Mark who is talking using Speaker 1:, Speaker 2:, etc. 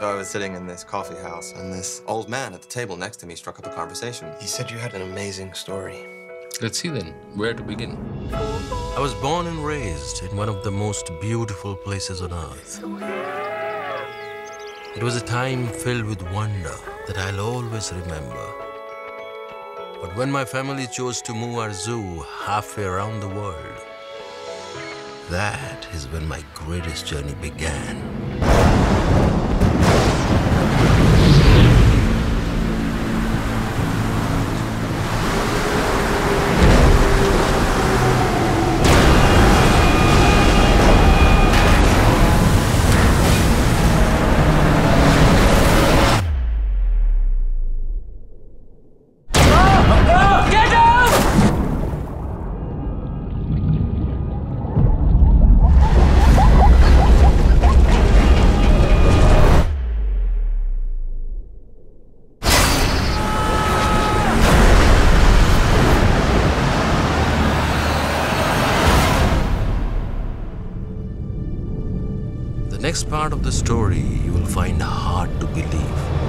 Speaker 1: I was sitting in this coffee house, and this old man at the table next to me struck up a conversation.
Speaker 2: He said you had an amazing story.
Speaker 3: Let's see then, where to begin?
Speaker 4: I was born and raised in one of the most beautiful places on earth. It was a time filled with wonder that I'll always remember. But when my family chose to move our zoo halfway around the world, that is when my greatest journey began. The next part of the story you will find hard to believe.